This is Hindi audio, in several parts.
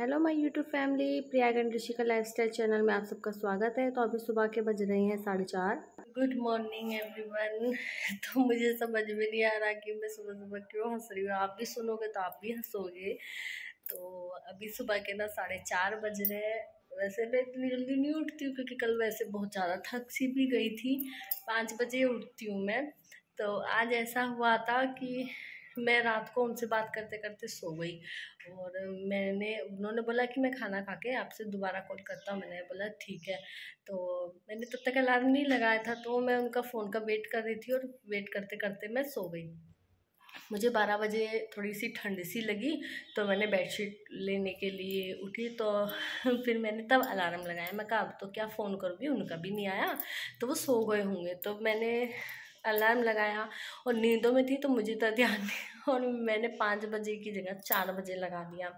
Hello my YouTube family, Priya and Rishika lifestyle channel में आप सबका स्वागत है। तो अभी सुबह के बज रहे हैं साढ़े चार। गुड मॉर्निंग एवरीवन तो मुझे समझ में नहीं आ रहा कि मैं सुबह सुबह क्यों हंस रही हूँ। आप भी सुनोगे तो आप भी हंसोगे। तो अभी सुबह के ना साढ़े चार बज रहे हैं। वैसे मैं इतनी जल्दी नहीं उठती हूँ क्योंकि कल वैसे बहुत ज़्यादा थक सी भी गई थी। पाँच बजे उठती हूँ मैं। तो आज ऐसा हुआ था कि मैं रात को उनसे बात करते करते सो गई। और मैंने, उन्होंने बोला कि मैं खाना खा के आपसे दोबारा कॉल करता हूँ। मैंने बोला, ठीक है। तो मैंने तब तक अलार्म नहीं लगाया था तो मैं उनका फ़ोन का वेट कर रही थी और वेट करते करते मैं सो गई। मुझे बारह बजे थोड़ी सी ठंड सी लगी तो मैंने बेडशीट लेने के लिए उठी तो फिर मैंने तब अलार्म लगाया। मैं कहा, अब तो क्या फ़ोन करूँगी? उनका भी नहीं आया। तो वो सो गए होंगे। तो मैंने अलार्म लगाया और नींदों में थी तो मुझे तो ध्यान नहीं और मैंने पाँच बजे की जगह चार बजे लगा दिया।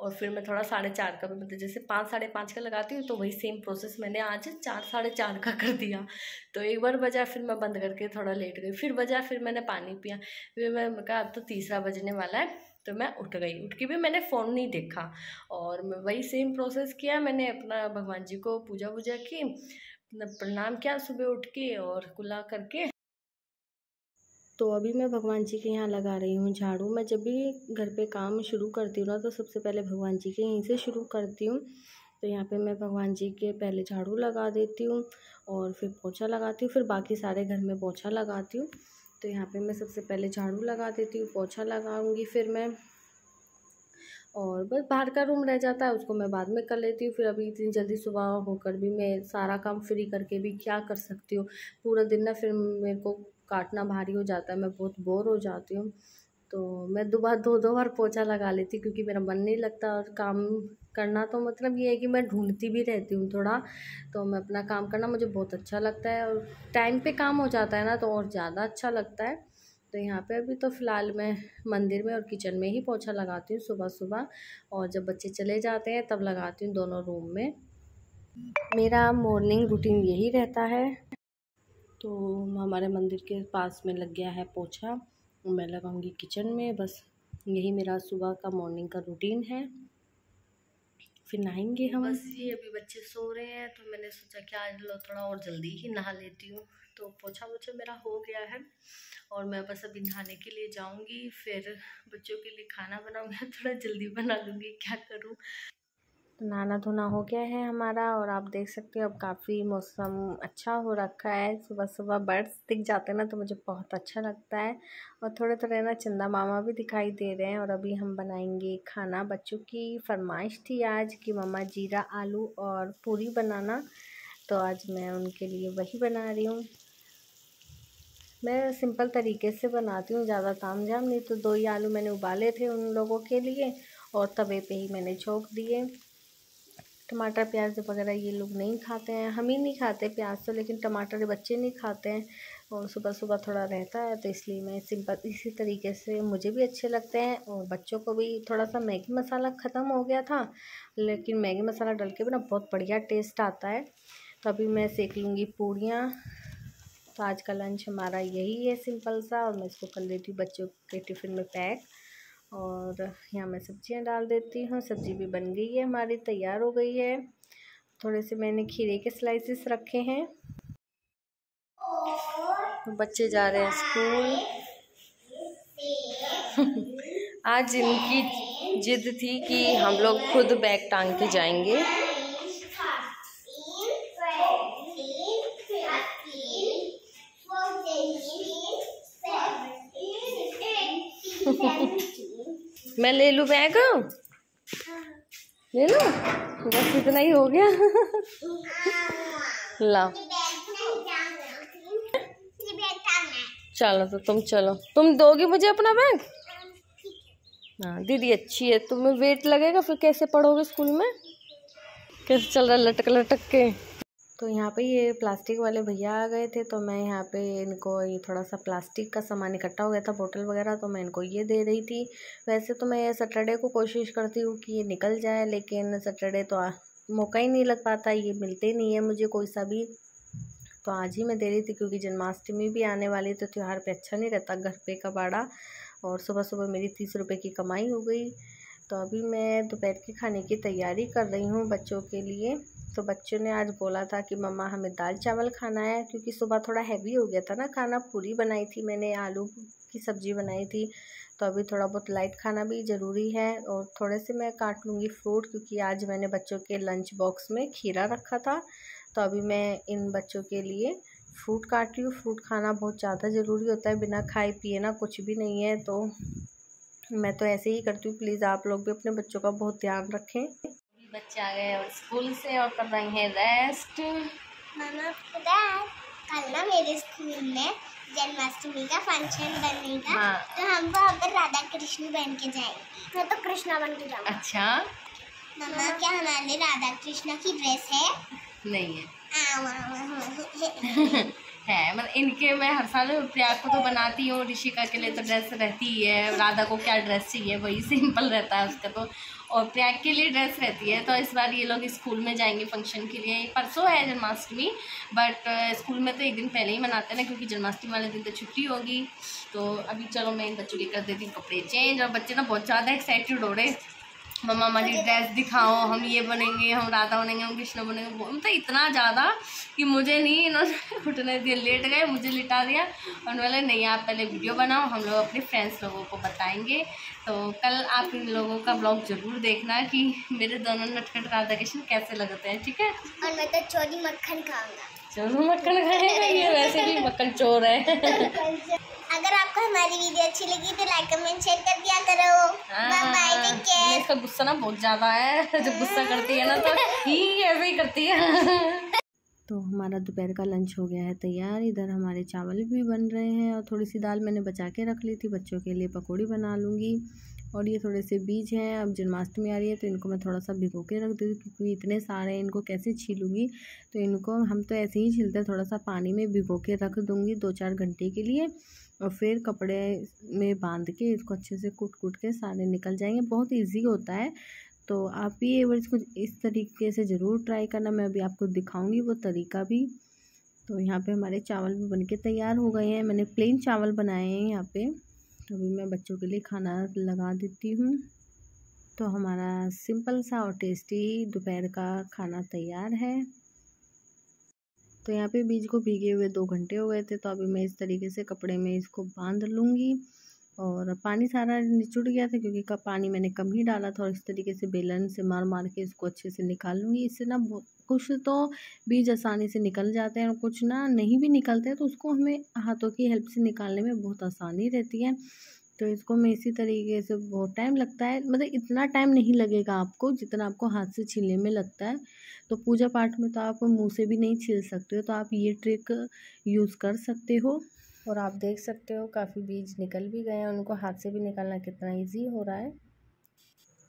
और फिर मैं थोड़ा साढ़े चार का भी मतलब जैसे पाँच, साढ़े पाँच का लगाती हूँ तो वही सेम प्रोसेस मैंने आज चार, साढ़े चार का कर दिया। तो एक बार बजा फिर मैं बंद करके थोड़ा लेट गई। फिर बजा, फिर मैंने पानी पिया। फिर मैं कहा, अब तो तीसरा बजने वाला है। तो मैं उठ गई। उठ के भी मैंने फ़ोन नहीं देखा। और मैं वही सेम प्रोसेस किया। मैंने अपना भगवान जी को पूजा वूजा की प्रणाम किया सुबह उठ के और कुला करके। तो अभी मैं भगवान जी के यहाँ लगा रही हूँ झाड़ू। मैं जब भी घर पे काम शुरू करती हूँ ना तो सबसे पहले भगवान जी के यहीं से शुरू करती हूँ। तो यहाँ पे मैं भगवान जी के पहले झाड़ू लगा देती हूँ और फिर पोछा लगाती हूँ, फिर बाकी सारे घर में पोछा लगाती हूँ। तो यहाँ पे मैं सबसे पहले झाड़ू लगा देती हूँ, पोछा लगाऊँगी, फिर मैं और बस बाहर का रूम रह जाता है, उसको मैं बाद में कर लेती हूँ। फिर अभी इतनी जल्दी सुबह होकर भी मैं सारा काम फ्री करके भी क्या कर सकती हूँ? पूरा दिन ना फिर मेरे को काटना भारी हो जाता है, मैं बहुत बोर हो जाती हूँ। तो मैं दो बार दो दो बार पोछा लगा लेती क्योंकि मेरा मन नहीं लगता और काम करना तो मतलब ये है कि मैं ढूंढती भी रहती हूँ थोड़ा। तो मैं अपना काम करना मुझे बहुत अच्छा लगता है और टाइम पे काम हो जाता है ना तो और ज़्यादा अच्छा लगता है। तो यहाँ पे अभी तो फ़िलहाल मैं मंदिर में और किचन में ही पोछा लगाती हूँ सुबह सुबह और जब बच्चे चले जाते हैं तब लगाती हूँ दोनों रूम में। मेरा मॉर्निंग रूटीन यही रहता है। तो हमारे मंदिर के पास में लग गया है पोछा। मैं लगाऊँगी किचन में, बस यही मेरा सुबह का मॉर्निंग का रूटीन है। फिर नहाएँगे हम। बस ये अभी बच्चे सो रहे हैं तो मैंने सोचा कि आज लो थोड़ा और जल्दी ही नहा लेती हूँ। तो पोछा वोछा मेरा हो गया है और मैं बस अभी नहाने के लिए जाऊँगी। फिर बच्चों के लिए खाना बनाऊँगी थोड़ा जल्दी बना लूँगी, क्या करूँ? नहाना धोना हो गया है हमारा और आप देख सकते हो अब काफ़ी मौसम अच्छा हो रखा है। सुबह सुबह बर्ड्स दिख जाते हैं ना तो मुझे बहुत अच्छा लगता है और थोड़े थोड़े ना चंदा मामा भी दिखाई दे रहे हैं और अभी हम बनाएँगे खाना। बच्चों की फरमाइश थी आज कि मम्मा जीरा, आलू और पूरी बनाना तो आज मैं उनके लिए वही बना रही हूँ। मैं सिंपल तरीके से बनाती हूँ, ज़्यादा ताम झाम नहीं। तो दो ही आलू मैंने उबाले थे उन लोगों के लिए और तवे पे ही मैंने छोंक दिए। टमाटर, प्याज वगैरह ये लोग नहीं खाते हैं। हम ही नहीं खाते प्याज तो लेकिन टमाटर बच्चे नहीं खाते हैं और सुबह सुबह थोड़ा रहता है तो इसलिए मैं सिंपल, इसी तरीके से मुझे भी अच्छे लगते हैं और बच्चों को भी थोड़ा सा मैगी मसाला ख़त्म हो गया था, लेकिन मैगी मसाला डल के भी ना बहुत बढ़िया टेस्ट आता है। तो अभी मैं सेक लूँगी पूड़ियाँ। तो आज का लंच हमारा यही है सिंपल सा और मैं इसको कर लेती हूँ बच्चों के टिफ़िन में पैक। और यहाँ मैं सब्ज़ियाँ डाल देती हूँ। सब्ज़ी भी बन गई है, हमारी तैयार हो गई है। थोड़े से मैंने खीरे के स्लाइसेस रखे हैं। तो बच्चे जा रहे हैं स्कूल। आज इनकी जिद थी कि हम लोग खुद बैग टांग के जाएँगे। मैं ले लूँ बैग? ले लो? बस इतना ही हो गया। ला। चलो तो तुम चलो। तुम दोगे मुझे अपना बैग? हाँ दीदी अच्छी है। तुम्हें वेट लगेगा, फिर कैसे पढ़ोगे स्कूल में? कैसे चल रहा है लटक लटक के? तो यहाँ पे ये प्लास्टिक वाले भैया आ गए थे तो मैं यहाँ पे इनको ये थोड़ा सा प्लास्टिक का सामान इकट्ठा हो गया था, बोतल वगैरह तो मैं इनको ये दे रही थी। वैसे तो मैं सैटरडे को कोशिश करती हूँ कि ये निकल जाए, लेकिन सैटरडे तो मौका ही नहीं लग पाता, ये मिलते नहीं है मुझे कोई सा भी। तो आज ही मैं दे रही थी, क्योंकि जन्माष्टमी भी आने वाली तो त्यौहार पर अच्छा नहीं रहता, घर पे का बाड़ा, और सुबह सुबह मेरी तीस रुपये की कमाई हो गई। तो अभी मैं दोपहर के खाने की तैयारी कर रही हूँ बच्चों के लिए। तो बच्चों ने आज बोला था कि, मम्मा, हमें दाल चावल खाना है। क्योंकि सुबह थोड़ा हैवी हो गया था ना, खाना पूरी बनाई थी मैंने, आलू की सब्ज़ी बनाई थी। तो अभी थोड़ा बहुत लाइट खाना भी ज़रूरी है और थोड़े से मैं काट लूँगी फ्रूट क्योंकि आज मैंने बच्चों के लंच बॉक्स में खीरा रखा था। तो अभी मैं इन बच्चों के लिए फ्रूट काट रही हूँ। फ्रूट खाना बहुत ज़्यादा ज़रूरी होता है। बिना खाए पिए ना कुछ भी नहीं है। तो मैं तो ऐसे ही करती हूँ। प्लीज़ आप लोग भी अपने बच्चों का बहुत ध्यान रखें। बच्चे आ गए और स्कूल से और कर रहे हैं रेस्ट मामा कल ना मेरे स्कूल में जन्माष्टमी का फ़ंक्शन बनेगा हाँ। तो हम वहाँ पर राधा कृष्ण बन के जाएँगे। मैं तो कृष्णा बन के जाऊँगा। अच्छा। मामा क्या हमारे राधा कृष्णा की ड्रेस है? नहीं है। है। मतलब इनके मैं हर साल प्रयाग को तो बनाती हूँ, ऋषिका के लिए तो ड्रेस रहती ही है, राधा को क्या ड्रेस चाहिए, वही सिंपल रहता है उसका तो। और प्रयाग के लिए ड्रेस रहती है तो इस बार ये लोग स्कूल में जाएँगे फ़ंक्शन के लिए। परसों है जन्माष्टमी बट स्कूल में तो एक दिन पहले ही मनाते हैं ना, क्योंकि जन्माष्टमी वाले दिन तो छुट्टी होगी। तो अभी चलो मैं इन बच्चों के कर देती हूँ, कपड़े चेंज और बच्चे ना बहुत ज़्यादा एक्साइटेड हो रहे मम्मा, हमारी ड्रेस दिखाओ, हम ये बनेंगे, हम राधा बनेंगे, हम कृष्ण बनेंगे मतलब इतना ज़्यादा कि मुझे नहीं, इन्होंने उठने दिया लेट गए, मुझे लिटा दिया। और बोले, नहीं, आप पहले वीडियो बनाओ, हम लोग अपने फ्रेंड्स लोगों को बताएँगे। तो कल आप इन लोगों का ब्लॉग ज़रूर देखना कि मेरे दोनों नटखट राधा कृष्ण कैसे लगते हैं, ठीक है? और मैं तो चोरी मक्खन खाऊँगा। चोरू मक्खन खाएगा ये वैसे भी मक्खन चोर है। अगर आपको हमारी वीडियो अच्छी लगी तो लाइक कमेंट शेयर कर दिया करो। बाय बाय टेक केयर इसका गुस्सा ना बहुत ज़्यादा है जब गुस्सा करती है ना तो ही ऐसे ही करती है। तो हमारा दोपहर का लंच हो गया है तैयार। इधर हमारे चावल भी बन रहे हैं और थोड़ी सी दाल मैंने बचा के रख ली थी बच्चों के लिए पकौड़ी बना लूँगी। और ये थोड़े से बीज हैं, अब जन्माष्टमी आ रही है तो इनको मैं थोड़ा सा भिगो के रख दूँगी क्योंकि इतने सारे हैं, इनको कैसे छीलूँगी? तो इनको हम तो ऐसे ही छीलते हैं, थोड़ा सा पानी में भिगो के रख दूँगी दो चार घंटे के लिए और फिर कपड़े में बाँध के इसको अच्छे से कुट कुट के सारे निकल जाएँगे। बहुत ईजी होता है। तो आप भी एक बार इसको इस तरीके से ज़रूर ट्राई करना, मैं अभी आपको दिखाऊँगी वो तरीका भी। तो यहाँ पे हमारे चावल भी बनके तैयार हो गए हैं, मैंने प्लेन चावल बनाए हैं यहाँ पे। अभी मैं बच्चों के लिए खाना लगा देती हूँ। तो हमारा सिंपल सा और टेस्टी दोपहर का खाना तैयार है। तो यहाँ पे बीज को भीगे हुए दो घंटे हो गए थे तो अभी मैं इस तरीके से कपड़े में इसको बाँध लूँगी। और पानी सारा निचुड़ गया था, क्योंकि का पानी मैंने कम ही डाला था और इस तरीके से बेलन से मार मार के इसको अच्छे से निकाल लूँगी। इससे ना कुछ तो बीज आसानी से निकल जाते हैं और कुछ ना नहीं भी निकलते हैं तो उसको हमें हाथों की हेल्प से निकालने में बहुत आसानी रहती है। तो इसको मैं इसी तरीके से बहुत टाइम लगता है मतलब इतना टाइम नहीं लगेगा आपको जितना आपको हाथ से छीलने में लगता है। तो पूजा पाठ में तो आप मुँह से भी नहीं छील सकते हो तो आप ये ट्रिक यूज़ कर सकते हो। और आप देख सकते हो, काफ़ी बीज निकल भी गए हैं, उनको हाथ से भी निकालना कितना ईजी हो रहा है।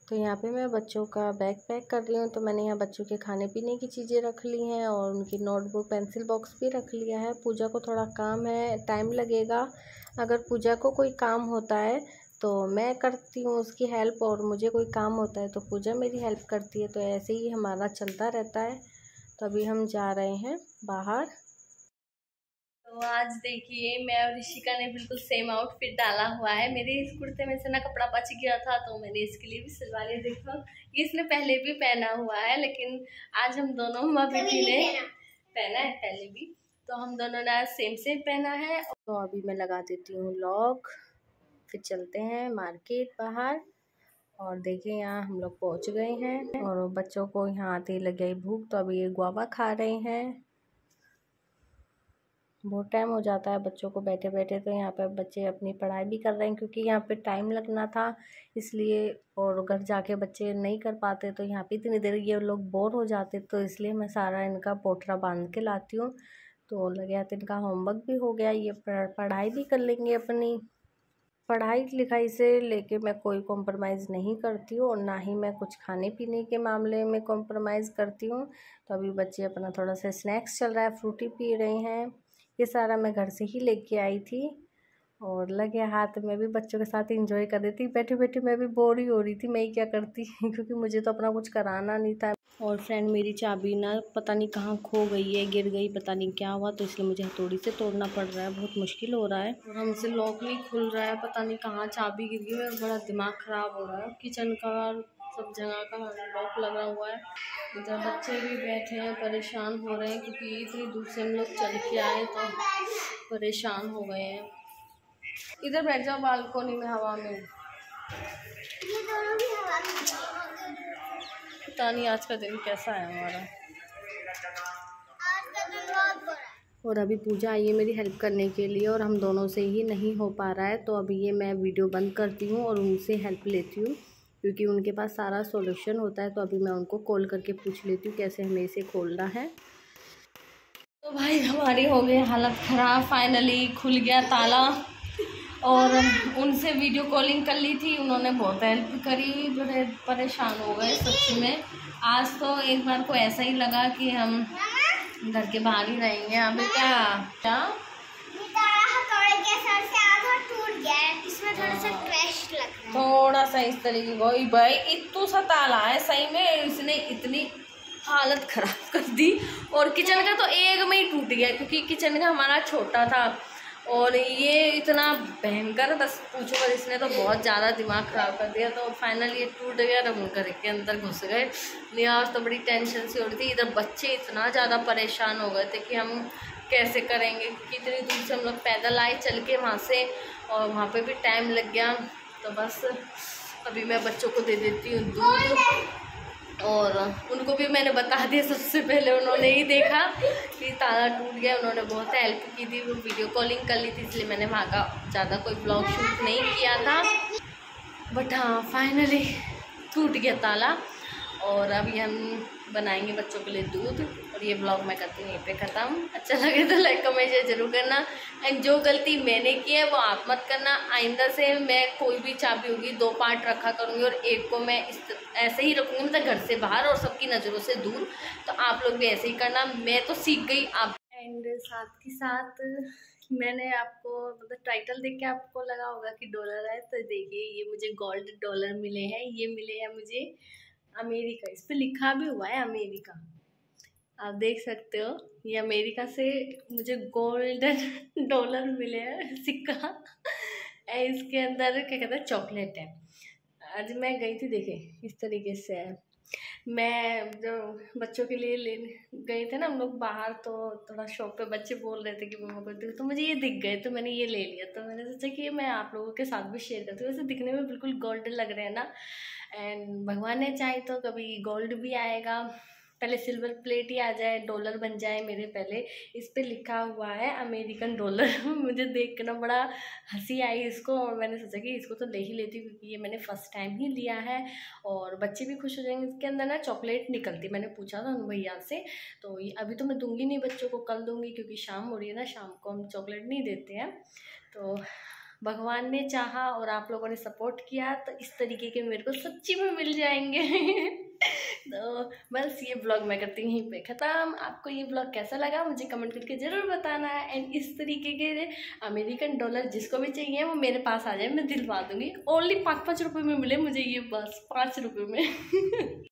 तो यहाँ पे मैं बच्चों का बैग पैक कर रही हूँ तो मैंने यहाँ बच्चों के खाने पीने की चीज़ें रख ली हैं और उनकी नोटबुक पेंसिल बॉक्स भी रख लिया है। पूजा को थोड़ा काम है टाइम लगेगा। अगर पूजा को कोई काम होता है तो मैं करती हूँ उसकी हेल्प और मुझे कोई काम होता है तो पूजा मेरी हेल्प करती है। तो ऐसे ही हमारा चलता रहता है। तो अभी हम जा रहे हैं बाहर। तो आज देखिए मैं और ऋषिका ने बिल्कुल सेम आउटफिट डाला हुआ है। मेरे इस कुर्ते में से ना कपड़ा बच गया था तो मैंने इसके लिए भी सिलवा लिया। देखो ये इसने पहले भी पहना हुआ है लेकिन आज हम दोनों माँ बेटी ने पहना। है पहले भी। तो हम दोनों ने आज सेम सेम पहना है। तो अभी मैं लगा देती हूँ लॉक फिर चलते हैं मार्केट बाहर। और देखिए यहाँ हम लोग पहुँच गए हैं। और बच्चों को यहाँ आते ही लग गई भूख तो अभी ये गुआवा खा रहे हैं। बहुत टाइम हो जाता है बच्चों को बैठे बैठे तो यहाँ पर बच्चे अपनी पढ़ाई भी कर रहे हैं क्योंकि यहाँ पे टाइम लगना था, इसलिए और घर जाके बच्चे नहीं कर पाते तो यहाँ पे इतनी देर ये लोग बोर हो जाते तो इसलिए मैं सारा इनका पोटरा बाँध के लाती हूँ। तो लगे तो इनका होमवर्क भी हो गया, ये पढ़ाई भी कर लेंगे अपनी। पढ़ाई लिखाई से लेके मैं कोई कॉम्प्रोमाइज़ नहीं करती हूँ, और ना ही मैं कुछ खाने पीने के मामले में कॉम्प्रोमाइज़ करती हूँ। तो अभी बच्चे अपना थोड़ा सा स्नैक्स चल रहा है फ्रूटी पी रहे हैं। ये सारा मैं घर से ही लेके आई थी और लगे हाथ में भी बच्चों के साथ इंजॉय कर रही थी। बैठी बैठी मैं भी बोर ही हो रही थी, मैं ही क्या करती? क्योंकि मुझे तो अपना कुछ कराना नहीं था। और फ्रेंड मेरी चाबी ना पता नहीं कहाँ खो गई है, गिर गई, पता नहीं क्या हुआ तो इसलिए मुझे हथौड़ी से तोड़ना पड़ रहा है, बहुत मुश्किल हो रहा है। और हमसे लॉक नहीं खुल रहा है, पता नहीं कहाँ चाबी गिर गई है बड़ा दिमाग ख़राब हो रहा है। किचन का सब जगह का लॉक लगा हुआ है। इधर बच्चे भी बैठे हैं, परेशान हो रहे हैं, क्योंकि इतनी दूर से हम लोग चल के आए तो परेशान हो गए हैं। इधर बैठ जाओ बालकोनी में, हवा में। पता नहीं आज का दिन कैसा है हमारा। और अभी पूजा आई है मेरी हेल्प करने के लिए, और हम दोनों से ही नहीं हो पा रहा है तो अभी ये मैं वीडियो बंद करती हूँ और उनसे हेल्प लेती हूँ। क्योंकि उनके पास सारा सॉल्यूशन होता है तो अभी मैं उनको कॉल करके पूछ लेती हूँ कैसे हमें इसे खोलना है। तो भाई, हमारी हो गई हालत ख़राब फाइनली खुल गया ताला। और उनसे वीडियो कॉलिंग कर ली थी, उन्होंने बहुत हेल्प करी, बड़े परेशान हो गए सच्ची में। आज तो एक बार को ऐसा ही लगा कि हम घर के बाहर ही रहेंगे। अभी क्या? क्या? थोड़ा सा इस तरीके को। भाई इतू सा ताला है, सही में इसने इतनी हालत खराब कर दी। और किचन का तो एक में ही टूट गया, क्योंकि किचन का हमारा छोटा था। और ये इतना भयंकर, बस पूछो बस इसने तो बहुत ज़्यादा दिमाग ख़राब कर दिया। तो फाइनल ये टूट गया तो घर के अंदर घुस गए। नहीं तो बड़ी टेंशन सी हो रही थी। इधर बच्चे इतना ज़्यादा परेशान हो गए थे कि हम कैसे करेंगे? कितनी दूर से हम लोग पैदल आए, चल के वहाँ से, और वहाँ पे भी टाइम लग गया। तो बस, अभी मैं बच्चों को दे देती हूँ दूध। और उनको भी मैंने बता दिया सबसे पहले, उन्होंने ही देखा कि ताला टूट गया, उन्होंने बहुत हेल्प की थी, वो वीडियो कॉलिंग कर ली थी, इसलिए मैंने वहाँ का ज़्यादा कोई ब्लॉग शूट नहीं किया था। बट हाँ फाइनली टूट गया ताला, और अभी हम बनाएँगे बच्चों के लिए दूध और ये ब्लॉग मैं करती हूँ, यहीं पे ख़त्म। अच्छा लगे तो लाइक कमेंट शेयर ज़रूर करना। एंड जो गलती मैंने की है, वो आप मत करना। आइंदा से मैं कोई भी चाबी होगी, दो पार्ट रखा करूँगी और एक को मैं इस ऐसे ही रखूँगी मतलब घर से बाहर और सबकी नज़रों से दूर। तो आप लोग भी ऐसे ही करना। मैं तो सीख गई आप एंड साथ के साथ मैंने आपको मतलब टाइटल देख के आपको लगा होगा कि डॉलर है। तो देखिए, ये मुझे गोल्ड डॉलर मिले हैं, ये मिले हैं मुझे। अमेरिका, इस पर लिखा भी हुआ है अमेरिका। आप देख सकते हो, ये अमेरिका से मुझे गोल्डन डॉलर मिले हैं, सिक्का। इसके अंदर क्या कहते हैं, चॉकलेट है। आज मैं गई थी, देखे, इस तरीके से है। मैं जो बच्चों के लिए ले गए थे ना हम लोग बाहर तो थोड़ा शॉप पे बच्चे बोल रहे थे कि मम्मा को तो मुझे ये दिख गए तो मैंने ये ले लिया। तो मैंने सोचा कि ये मैं आप लोगों के साथ भी शेयर करती हूँ। वैसे दिखने में बिल्कुल गोल्डन लग रहे हैं ना। एंड भगवान ने चाहे तो कभी गोल्ड भी आएगा। पहले सिल्वर प्लेट ही आ जाए, डॉलर बन जाए मेरे पहले। इस पर लिखा हुआ है, अमेरिकन डॉलर। मुझे देख कर ना बड़ा हँसी आई इसको और मैंने सोचा कि इसको तो ले ही लेती क्योंकि ये मैंने फ़र्स्ट टाइम ही लिया है। और बच्चे भी खुश हो जाएँगे। इसके अंदर ना चॉकलेट निकलती मैंने पूछा था उन भैया से तो ये अभी तो मैं दूँगी नहीं बच्चों को, कल दूँगी क्योंकि शाम हो रही है ना, शाम को हम चॉकलेट नहीं देते हैं। तो भगवान ने चाहा और आप लोगों ने सपोर्ट किया तो इस तरीके के मेरे को सच्ची में मिल जाएँगे। तो बस ये ब्लॉग मैं करती हूँ, यहीं पे ख़त्म। आपको ये ब्लॉग कैसा लगा मुझे कमेंट करके ज़रूर बताना। है एंड इस तरीके के अमेरिकन डॉलर जिसको भी चाहिए, वो मेरे पास आ जाए, मैं दिलवा दूँगी। ओनली पाँच पाँच रुपये में मिले मुझे ये बस, पाँच रुपये में।